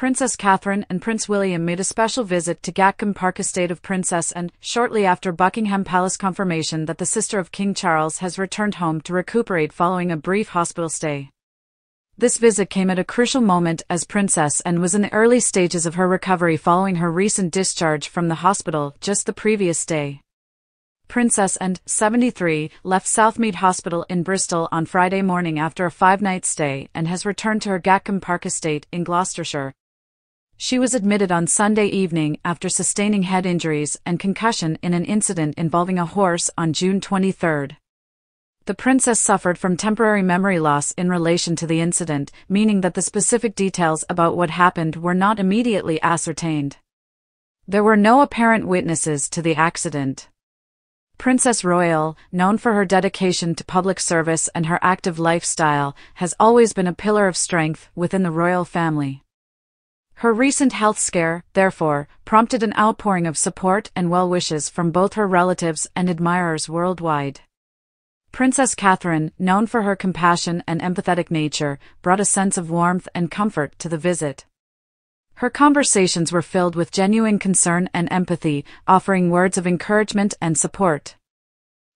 Princess Catherine and Prince William made a special visit to Gatcombe Park estate of Princess Anne, shortly after Buckingham Palace confirmation that the sister of King Charles has returned home to recuperate following a brief hospital stay. This visit came at a crucial moment as Princess Anne was in the early stages of her recovery following her recent discharge from the hospital just the previous day. Princess Anne, 73, left Southmead Hospital in Bristol on Friday morning after a five-night stay and has returned to her Gatcombe Park estate in Gloucestershire. She was admitted on Sunday evening after sustaining head injuries and concussion in an incident involving a horse on June 23. The princess suffered from temporary memory loss in relation to the incident, meaning that the specific details about what happened were not immediately ascertained. There were no apparent witnesses to the accident. Princess Royal, known for her dedication to public service and her active lifestyle, has always been a pillar of strength within the royal family. Her recent health scare, therefore, prompted an outpouring of support and well wishes from both her relatives and admirers worldwide. Princess Catherine, known for her compassion and empathetic nature, brought a sense of warmth and comfort to the visit. Her conversations were filled with genuine concern and empathy, offering words of encouragement and support.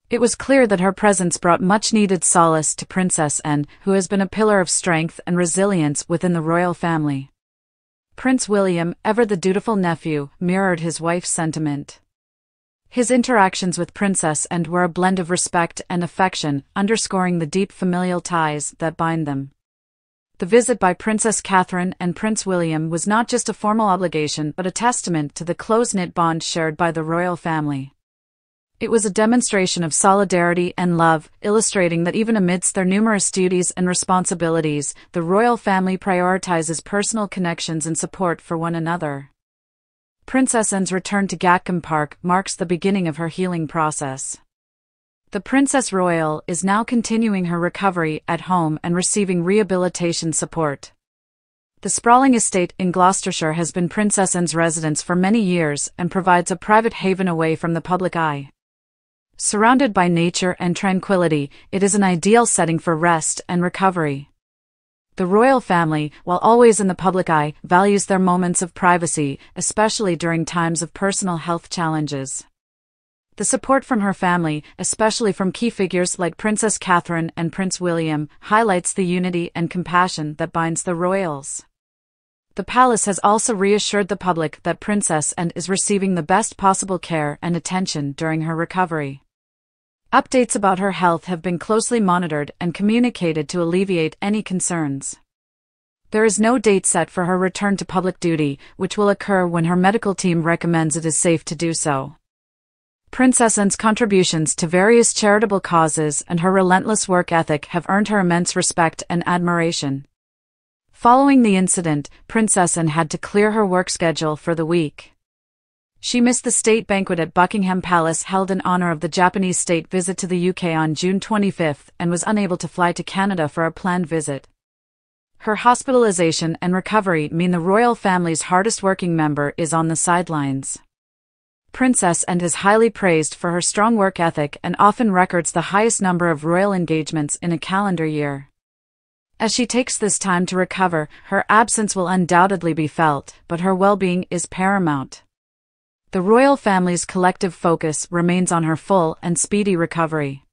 It was clear that her presence brought much needed solace to Princess Anne, who has been a pillar of strength and resilience within the royal family. Prince William, ever the dutiful nephew, mirrored his wife's sentiment. His interactions with Princess Anne were a blend of respect and affection, underscoring the deep familial ties that bind them. The visit by Princess Catherine and Prince William was not just a formal obligation but a testament to the close-knit bond shared by the royal family. It was a demonstration of solidarity and love, illustrating that even amidst their numerous duties and responsibilities, the royal family prioritizes personal connections and support for one another. Princess Anne's return to Gatcombe Park marks the beginning of her healing process. The Princess Royal is now continuing her recovery at home and receiving rehabilitation support. The sprawling estate in Gloucestershire has been Princess Anne's residence for many years and provides a private haven away from the public eye. Surrounded by nature and tranquility, it is an ideal setting for rest and recovery. The royal family, while always in the public eye, values their moments of privacy, especially during times of personal health challenges. The support from her family, especially from key figures like Princess Catherine and Prince William, highlights the unity and compassion that binds the royals. The palace has also reassured the public that Princess Anne is receiving the best possible care and attention during her recovery. Updates about her health have been closely monitored and communicated to alleviate any concerns. There is no date set for her return to public duty, which will occur when her medical team recommends it is safe to do so. Princess Anne's contributions to various charitable causes and her relentless work ethic have earned her immense respect and admiration. Following the incident, Princess Anne had to clear her work schedule for the week. She missed the state banquet at Buckingham Palace held in honor of the Japanese state visit to the UK on June 25 and was unable to fly to Canada for a planned visit. Her hospitalization and recovery mean the royal family's hardest working member is on the sidelines. Princess Anne is highly praised for her strong work ethic and often records the highest number of royal engagements in a calendar year. As she takes this time to recover, her absence will undoubtedly be felt, but her well-being is paramount. The royal family's collective focus remains on her full and speedy recovery.